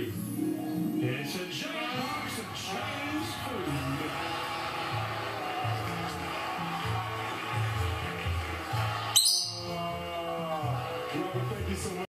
It's a giant box of Chinese food.